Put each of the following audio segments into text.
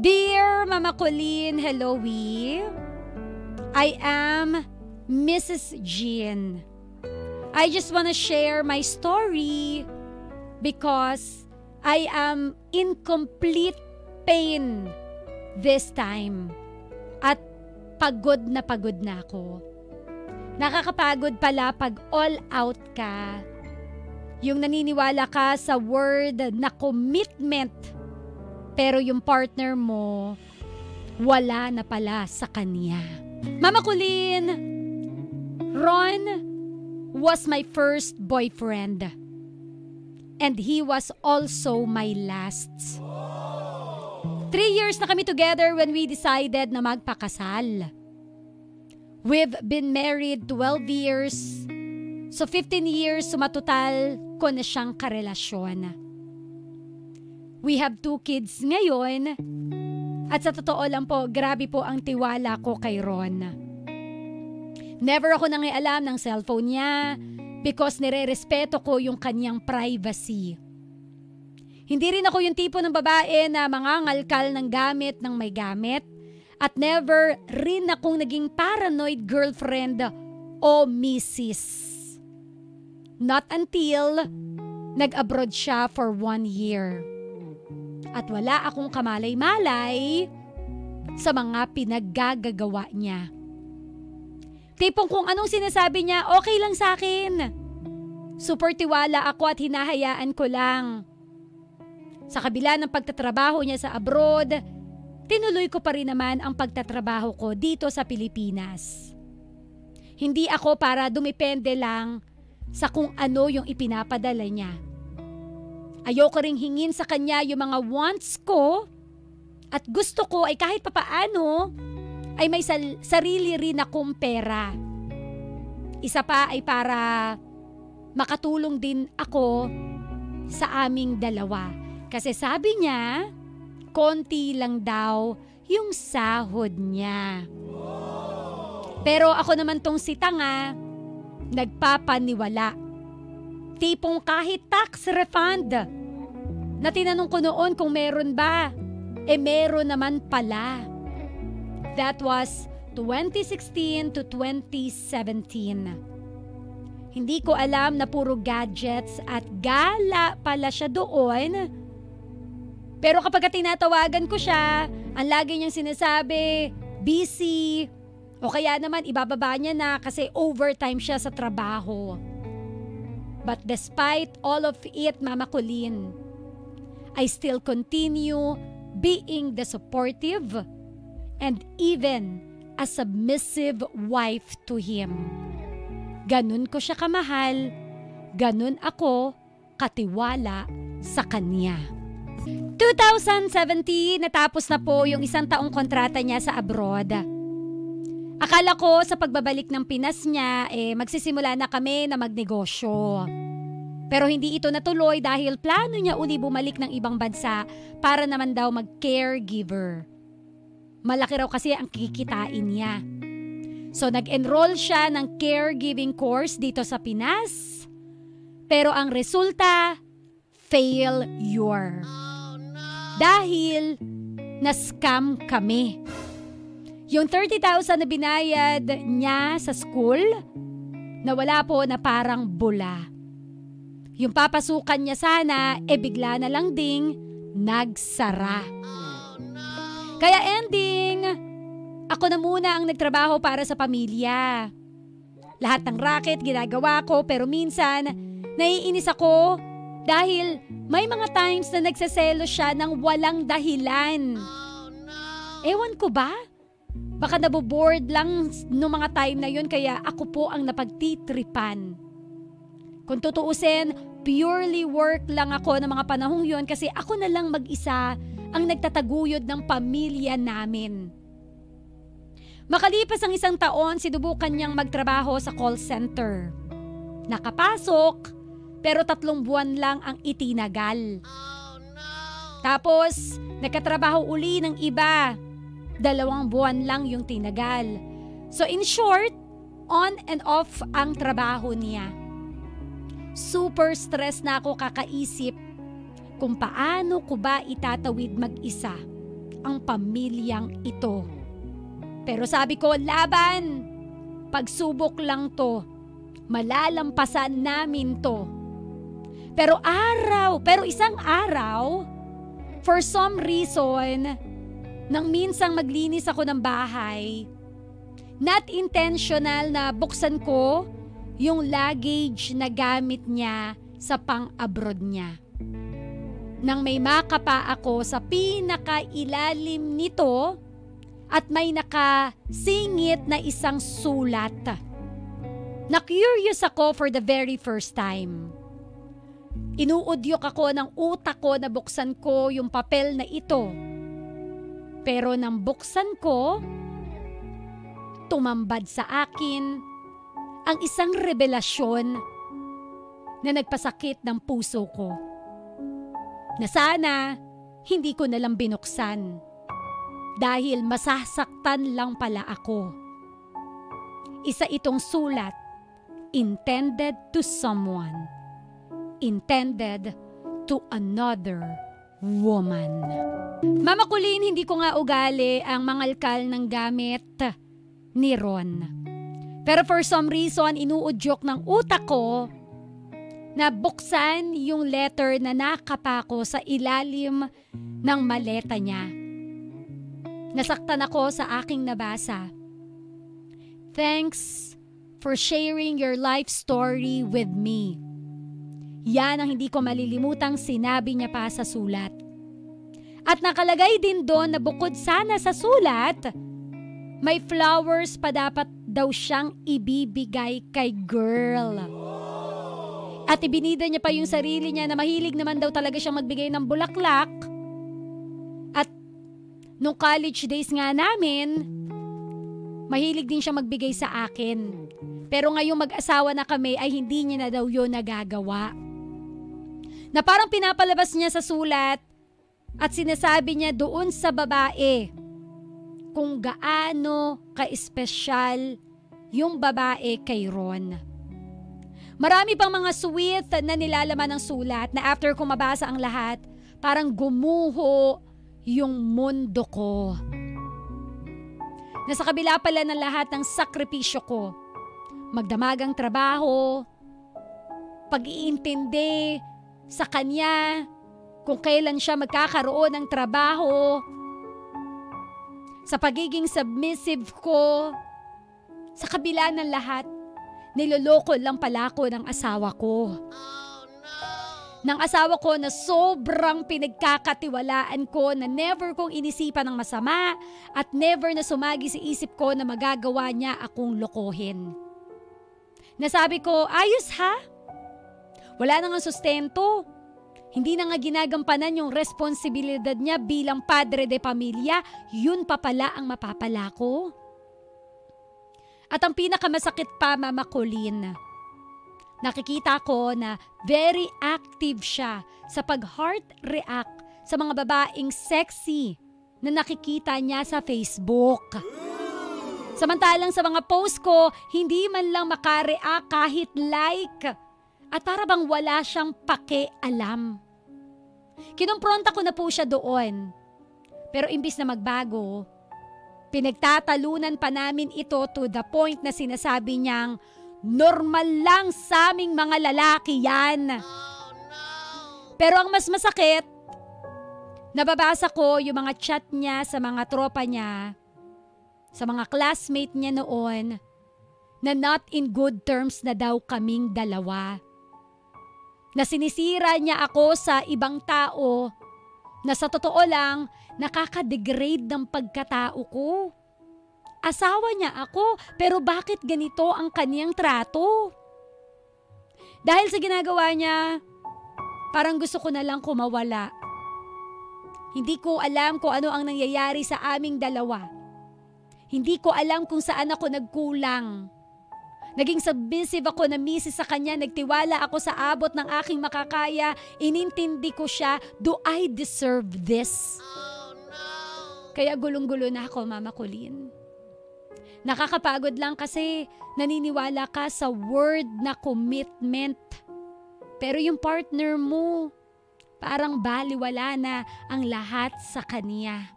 Dear Mama Colleen, hello we. I am Mrs. Jean. I just want to share my story because I am in complete pain this time. At pagod na pagod na ako. Nakakapagod pala pag all out ka. Yung naniniwala ka sa word na commitment pero yung partner mo wala na pala sa kanya. Mama Kulin, Ron was my first boyfriend. And he was also my last. Three years na kami together when we decided na magpakasal. We've been married 12 years. So 15 years sumatotal ko na siyang karelasyon. We have two kids ngayon. At sa totoo lang po, grabe po ang tiwala ko kay Ron. Never ako nangialam ng cellphone niya because nire-respeto ko yung kanyang privacy. Hindi rin ako yung tipo ng babae na mangangalkal ng gamit ng may gamit at never rin akong naging paranoid girlfriend o misis. Not until nag-abroad siya for one year. At wala akong kamalay-malay sa mga pinaggagawa niya. Tipong kung anong sinasabi niya, okay lang sa akin. Super tiwala ako at hinahayaan ko lang. Sa kabila ng pagtatrabaho niya sa abroad, tinuloy ko pa rin naman ang pagtatrabaho ko dito sa Pilipinas. Hindi ako para dumipende lang sa kung ano yung ipinapadala niya. Ayoko ring hingin sa kanya yung mga wants ko at gusto ko ay kahit papaano ay may sal- sarili rin akong pera. Isa pa ay para makatulong din ako sa aming dalawa. Kasi sabi niya, konti lang daw yung sahod niya. Pero ako naman tong si Tanga, nagpapaniwala. Tipong kahit tax refund. Na tinanong ko noon kung meron ba. Eh meron naman pala. That was 2016 to 2017. Hindi ko alam na puro gadgets at gala pala siya doon. Pero kapag tinatawagan ko siya, ang lagi niyang sinasabi, busy, o kaya naman ibababa niya na kasi overtime siya sa trabaho. But despite all of it, Mama Colleen, I still continue being the supportive and even a submissive wife to him. Ganun ko siya kamahal, ganun ako katiwala sa kanya. 2017, natapos na po yung isang taong kontrata niya sa abroad. Akala ko sa pagbabalik ng Pinas niya, eh, magsisimula na kami na magnegosyo. Pero hindi ito natuloy dahil plano niya uli bumalik ng ibang bansa para naman daw mag-caregiver. Malaki raw kasi ang kikitain niya. So nag-enroll siya ng caregiving course dito sa Pinas. Pero ang resulta, failure. Oh, no. Dahil na-scam kami. Yung 30,000 na binayad niya sa school, nawala po na parang bula. Yung papasukan niya sana, e eh bigla na lang ding nagsara. Kaya ending, ako na muna ang nagtrabaho para sa pamilya. Lahat ng racket ginagawa ko pero minsan naiinis ako dahil may mga times na nagsaselo siya ng walang dahilan. Oh, no. Ewan ko ba? Baka naboboard lang no mga time na yun kaya ako po ang napagtitripan. Kung tutuusin, purely work lang ako ng mga panahong yun kasi ako na lang mag-isa ang nagtataguyod ng pamilya namin. Makalipas ang isang taon, sinubukan niyang magtrabaho sa call center. Nakapasok, pero tatlong buwan lang ang itinagal. Oh, no. Tapos, nagkatrabaho uli ng iba. Dalawang buwan lang yung tinagal. So in short, on and off ang trabaho niya. Super stress na ako kakaisip kung paano ko ba itatawid mag-isa ang pamilyang ito. Pero sabi ko, laban! Pagsubok lang to. Malalampasan namin to. Pero araw, pero isang araw, for some reason, nang minsang maglinis ako ng bahay, not intentional na buksan ko yung luggage na gamit niya sa pang-abroad niya. Nang may makapa ako sa pinakailalim nito at may nakasingit na isang sulat na-curious ako for the very first time. Inuudyok ako ng utak ko na buksan ko yung papel na ito. Pero nang buksan ko, tumambad sa akin ang isang revelasyon na nagpasakit ng puso ko. Na sana hindi ko nalang binuksan dahil masasaktan lang pala ako. Isa itong sulat intended to someone, intended to another woman. Mama Kulin, hindi ko nga ugali ang mangalkal ng gamit ni Ron. Pero for some reason, inuudyok ng utak ko na buksan yung letter na nakapako sa ilalim ng maleta niya. Nasaktan ako sa aking nabasa. Thanks for sharing your life story with me. Yan ang hindi ko malilimutang sinabi niya pa sa sulat. At nakalagay din doon na bukod sana sa sulat, may flowers pa dapat daw siyang ibibigay kay girl. At ibinida niya pa yung sarili niya na mahilig naman daw talaga siyang magbigay ng bulaklak. At nung college days nga namin, mahilig din siya magbigay sa akin. Pero ngayong mag-asawa na kami ay hindi niya na daw yun nagagawa. Na parang pinapalabas niya sa sulat at sinasabi niya doon sa babae kung gaano ka-espesyal yung babae kay Ron. Marami pang mga sweet na nilalaman ng sulat na after ko mabasa ang lahat, parang gumuho yung mundo ko. Nasa kabila pala ng lahat ng sakripisyo ko, magdamagang trabaho, pag-iintindi sa kanya kung kailan siya magkakaroon ng trabaho, sa pagiging submissive ko, sa kabila ng lahat, niloloko lang pala ako ng asawa ko. Oh, no. Ng asawa ko na sobrang pinagkakatiwalaan ko na never kong inisipan ng masama at never na sumagi sa isip ko na magagawa niya akong lokohin. Nasabi ko, ayos ha? Wala na nga sustento. Hindi na nga ginagampanan yung responsibilidad niya bilang padre de pamilya, yun pa pala ang mapapala ko. At ang pinakamasakit pa, Mama Colleen, nakikita ko na very active siya sa pag-heart react sa mga babaeng sexy na nakikita niya sa Facebook. Samantalang sa mga post ko, hindi man lang makareact kahit like. At para bang wala siyang pake-alam. Kinumpronta ko na po siya doon. Pero imbis na magbago, pinagtatalunan pa namin ito to the point na sinasabi niyang normal lang sa aming mga lalaki yan. Oh, no. Pero ang mas masakit, nababasa ko yung mga chat niya sa mga tropa niya sa mga classmate niya noon na not in good terms na daw kaming dalawa. Na sinisira niya ako sa ibang tao na sa totoo lang nakaka-degrade ng pagkatao ko. Asawa niya ako pero bakit ganito ang kaniyang trato? Dahil sa ginagawa niya, parang gusto ko na lang kumawala. Hindi ko alam kung ano ang nangyayari sa aming dalawa hindi ko alam kung saan ako nagkulang. Naging submissive ako na misis sa kanya, nagtiwala ako sa abot ng aking makakaya, inintindi ko siya, do I deserve this? Oh, no. Kaya gulong-gulo na ako, Mama Colleen. Nakakapagod lang kasi naniniwala ka sa word na commitment. Pero yung partner mo, parang baliwala na ang lahat sa kanya.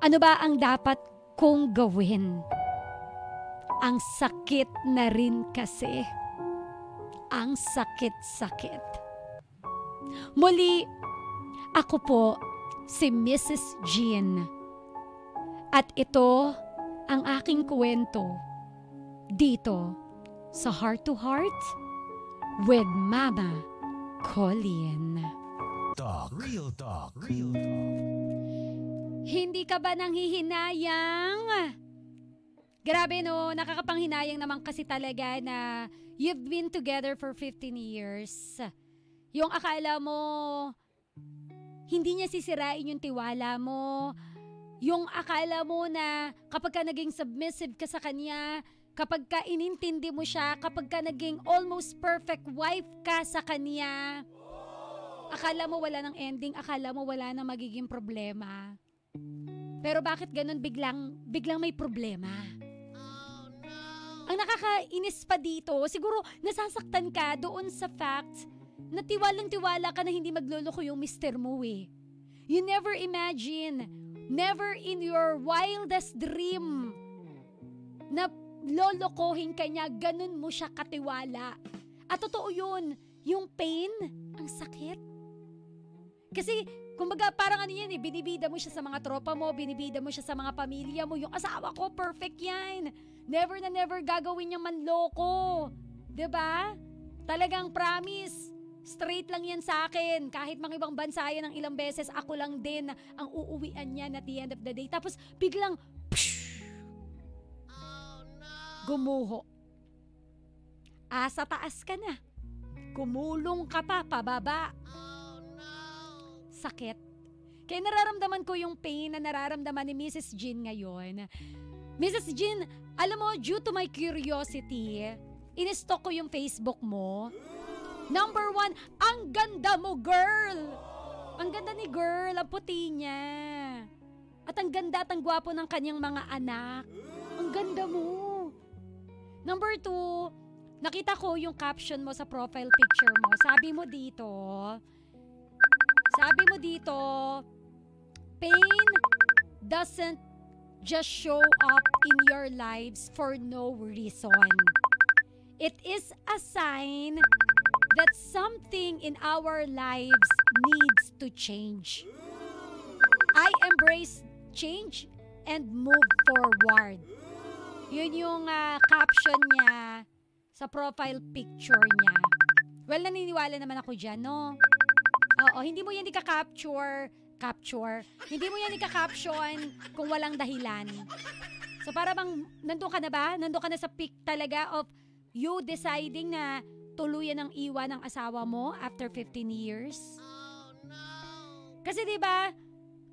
Ano ba ang dapat kong gawin? Ang sakit na rin kasi. Ang sakit-sakit. Muli, ako po si Mrs. Jean. At ito ang aking kwento dito sa Heart to Heart with Mama Colleen. Talk. Real talk. Real talk. Hindi ka ba nanghihinayang? Grabe no, nakakapanghinayang naman kasi talaga na you've been together for 15 years. Yung akala mo, hindi niya sisirain yung tiwala mo. Yung akala mo na kapag ka naging submissive ka sa kanya, kapag ka inintindi mo siya, kapag ka naging almost perfect wife ka sa kanya, akala mo wala ng ending, akala mo wala na magiging problema. Pero bakit ganun biglang, biglang may problema? Ang nakakainis pa dito, siguro nasasaktan ka doon sa fact na tiwalang-tiwala ka na hindi magloloko yung mister mo eh. You never imagine, never in your wildest dream na lolokohin ka niya, ganun mo siya katiwala. At totoo yun, yung pain, ang sakit. Kasi, kumbaga parang ano yan eh, binibida mo siya sa mga tropa mo, binibida mo siya sa mga pamilya mo, yung asawa ko, perfect yan. Never na never gagawin niyang manloko. ba? Talagang promise, straight lang yan sa akin. Kahit mga ibang bansa yan ng ilang beses, ako lang din ang uuwian niya at the end of the day. Tapos biglang, psh, gumuho. Asa taas ka na. Kumulong ka pa, pababa. Sakit. Kaya nararamdaman ko yung pain na nararamdaman ni Mrs. Jean ngayon. Mrs. Jean, alam mo, due to my curiosity, in-stalk ko yung Facebook mo. Number one, ang ganda mo, girl! Ang ganda ni girl, ang puti niya. At ang ganda at ang gwapo ng kanyang mga anak. Ang ganda mo. Number two, nakita ko yung caption mo sa profile picture mo. Sabi mo dito, sabi mo dito, pain doesn't just show up in your lives for no reason. It is a sign that something in our lives needs to change. I embrace change and move forward. Yun yung ah, caption niya sa profile picture niya. Well, naniniwala naman ako dyan, no? Oo, hindi mo yan ika-capture, capture. Hindi mo yan ika-caption kung walang dahilan. So para bang, nandun ka na ba? Nandun ka na sa peak talaga of you deciding na tuluyan ang iwan ng asawa mo after 15 years? Kasi 'di ba?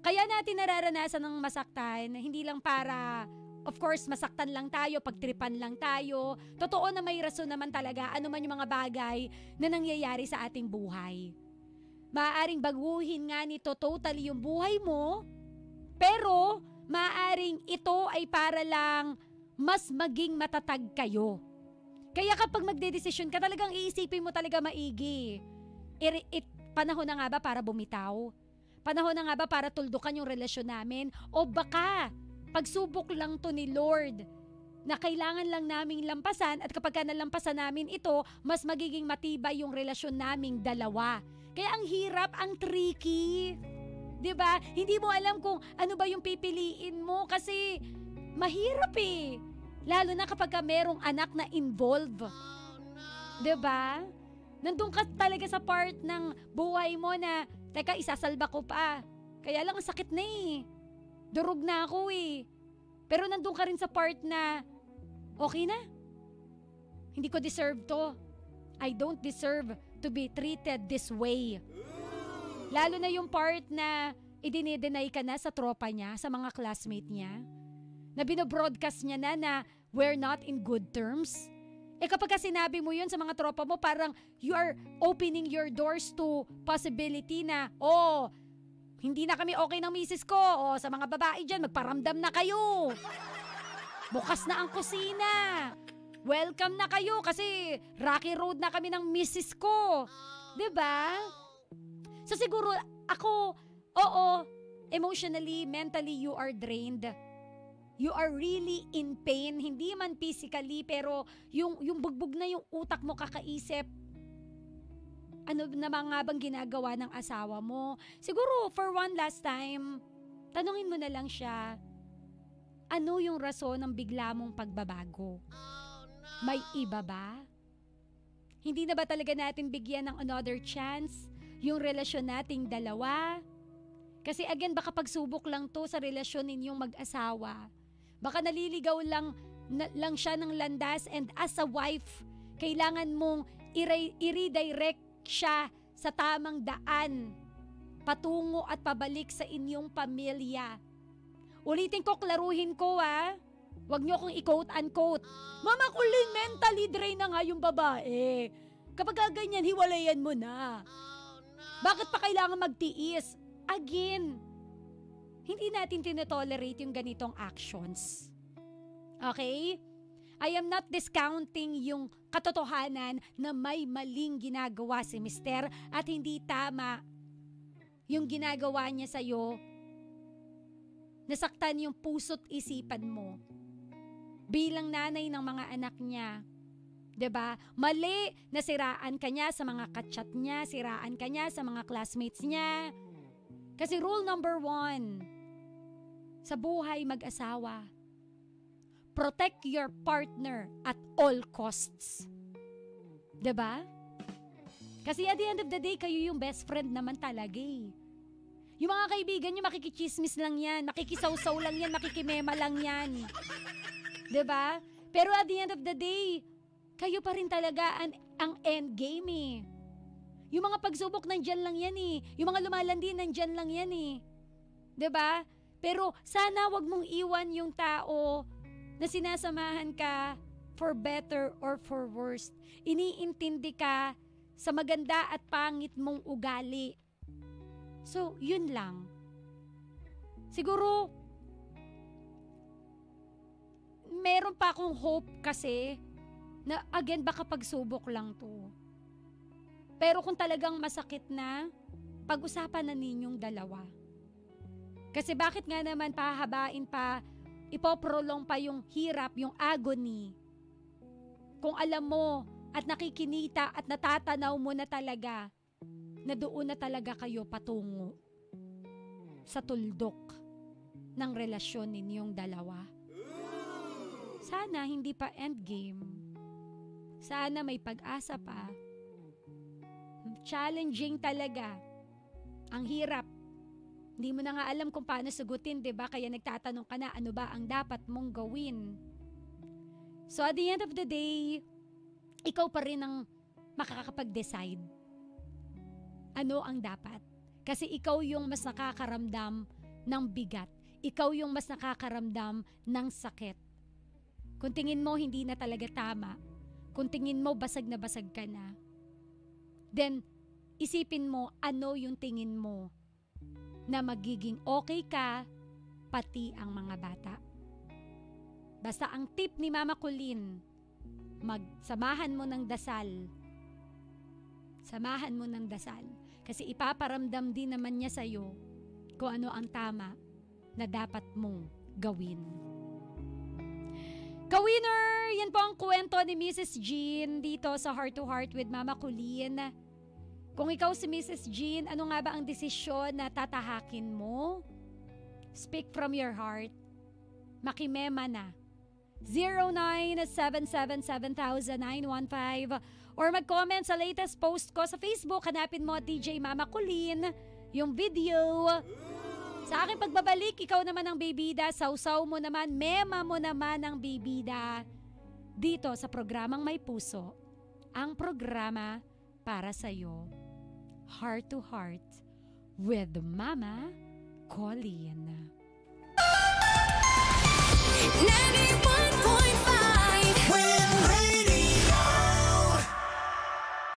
Kaya natin nararanasan ng masaktan, hindi lang para Of course, masaktan lang tayo, pagtripan lang tayo. Totoo na may rason naman talaga ano man yung mga bagay na nangyayari sa ating buhay. Maaaring baguhin nga nito totally yung buhay mo, pero maaaring ito ay para lang mas maging matatag kayo. Kaya kapag magdedesisyon ka, talagang iisipin mo talaga maigi. I- it, panahon na nga ba para bumitaw? Panahon na nga ba para tuldukan yung relasyon namin? O baka pagsubok lang to ni Lord na kailangan lang naming lampasan at kapag ka nalampasan namin ito, mas magiging matibay yung relasyon naming dalawa. Kaya ang hirap, ang tricky. 'Di ba? Hindi mo alam kung ano ba yung pipiliin mo kasi mahirap eh. Lalo na kapag ka merong anak na involved. 'Di ba? Nandun ka talaga sa part ng buhay mo na, teka, isasalba ko pa. Kaya lang ang sakit na eh. Durog na ako eh. Pero nandun ka rin sa part na, okay na. Hindi ko deserve to. I don't deserve to be treated this way. Lalo na yung part na idinidenay ka na sa tropa niya, sa mga classmate niya. Na binobroadcast niya na na we're not in good terms. Eh kapag ka sinabi mo yun sa mga tropa mo, parang you are opening your doors to possibility na, oh, hindi na kami okay ng misis ko. O sa mga babae dyan, magparamdam na kayo. Bukas na ang kusina. Welcome na kayo kasi rocky road na kami ng misis ko. ba? So siguro ako, oo, emotionally, mentally, you are drained. You are really in pain, hindi man physically, pero yung, yung bugbog na yung utak mo kakaisip, ano na mga bang ginagawa ng asawa mo. Siguro, for one last time, tanungin mo na lang siya, ano yung rason ng bigla mong pagbabago? May iba ba? Hindi na ba talaga natin bigyan ng another chance yung relasyon nating dalawa? Kasi again, baka pagsubok lang to sa relasyon ninyong mag-asawa. Baka naliligaw lang, na, lang siya ng landas and as a wife, kailangan mong i-redirect siya sa tamang daan patungo at pabalik sa inyong pamilya. Ulitin ko, klaruhin ko ha. Huwag niyo akong i-quote unquote. Mama Kulin, mentally drain na nga yung babae. Kapag ganyan, hiwalayan mo na. Bakit pa kailangan magtiis? Again, hindi natin tinetolerate yung ganitong actions. Okay? I am not discounting yung katotohanan na may maling ginagawa si mister at hindi tama yung ginagawa niya sa'yo. Nasaktan yung puso't isipan mo. Bilang nanay ng mga anak niya. 'Di ba? Mali na siraan ka niya sa mga kachat niya, siraan ka niya sa mga classmates niya. Kasi rule number one, sa buhay mag-asawa. Protect your partner at all costs. 'Di ba? Kasi at the end of the day, kayo yung best friend naman talaga eh. Yung mga kaibigan nyo, makikichismis lang yan, makikisawsaw lang yan, makikimema lang yan. 'Di ba? Pero at the end of the day, kayo pa rin talaga ang, ang end game eh. Yung mga pagsubok nandyan lang yan eh. Yung mga lumalandi nandyan lang yan eh. 'Di ba? Pero sana wag mong iwan yung tao na sinasamahan ka for better or for worse. Iniintindi ka sa maganda at pangit mong ugali. So, yun lang. Siguro, meron pa akong hope kasi na again baka pagsubok lang to. Pero kung talagang masakit na, pag-usapan na ninyong dalawa. Kasi bakit nga naman pahabain pa, ipoprolong pa yung hirap, yung agony. Kung alam mo at nakikinita at natatanaw mo na talaga na doon na talaga kayo patungo sa tuldok ng relasyon ninyong dalawa. Sana hindi pa endgame. Sana may pag-asa pa. Challenging talaga. Ang hirap hindi mo na nga alam kung paano sagutin, 'di ba? Kaya nagtatanong ka na ano ba ang dapat mong gawin. So at the end of the day, ikaw pa rin ang makakapag-decide. Ano ang dapat? Kasi ikaw yung mas nakakaramdam ng bigat. Ikaw yung mas nakakaramdam ng sakit. Kung tingin mo hindi na talaga tama, kung tingin mo basag na basag ka na, then isipin mo ano yung tingin mo na magiging okay ka, pati ang mga bata. Basta ang tip ni Mama Colleen, magsamahan mo ng dasal. Samahan mo ng dasal. Kasi ipaparamdam din naman niya sa'yo kung ano ang tama na dapat mong gawin. Kawinner, yan po ang kwento ni Mrs. Jean dito sa Heart to Heart with Mama Colleen. Kung ikaw si Mrs. Jean, ano nga ba ang desisyon na tatahakin mo? Speak from your heart. Makimema na. 0977700915 or mag-comment sa latest post ko sa Facebook. Hanapin mo DJ Mama Colleen yung video. Sa aking pagbabalik, ikaw naman ang bibida, sausaw mo naman, mema mo naman ang bibida dito sa programang May Puso. Ang programa para sa iyo heart to heart with Mama Colleen. Nanny